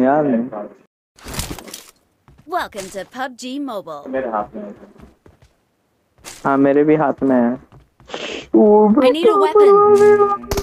यार नहीं Welcome to PUBG Mobile. मेरे हाथ में है। हाँ मेरे भी हाथ में है I need a weapon.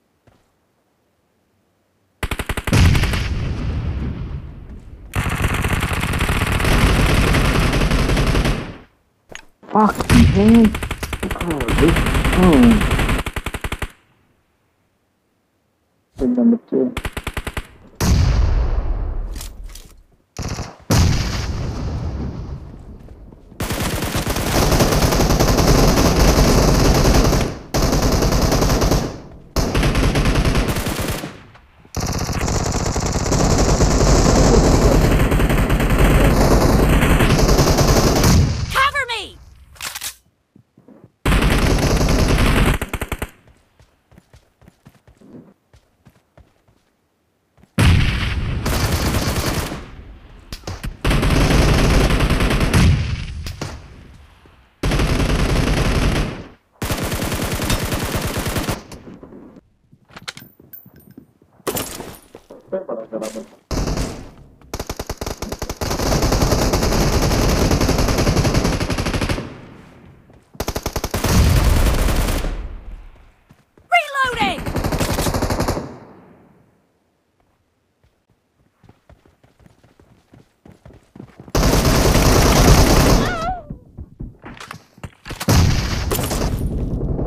Fucking hell. Oh, this phone. Good number two. Reloading.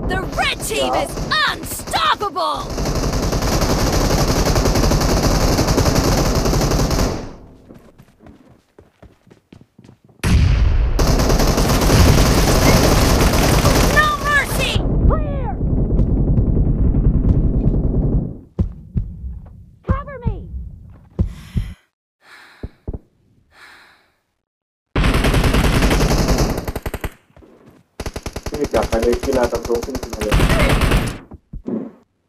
The red team is unstoppable. Şimdi ya kaleciyle adam doğsun ki böyle.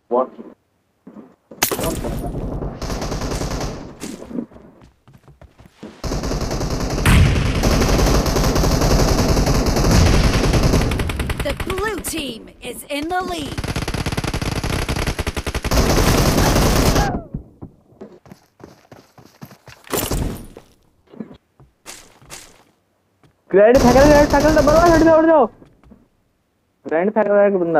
What? The blue team is in the lead. Grenade থাকে না grenade থাকে না বড় head দাও head দাও friend था एक बंदा।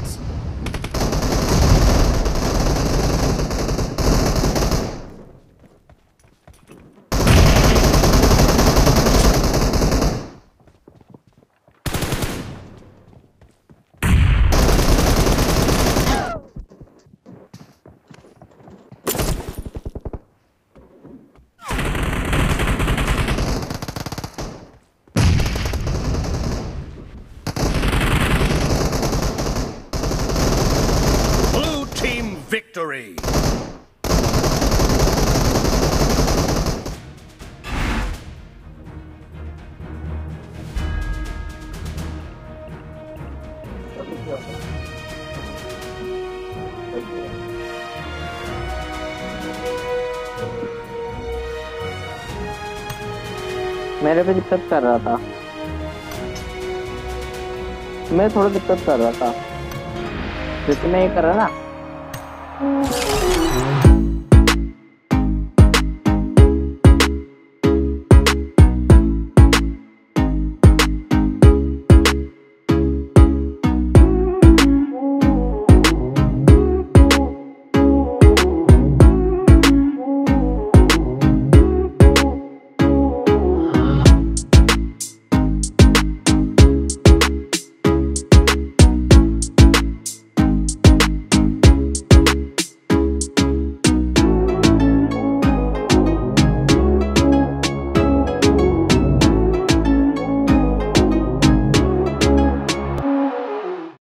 Victory! मेरे पे दिक्कत कर रहा था मैं थोड़ा दिक्कत कर रहा था मैं ये कर रहा ना Thank you.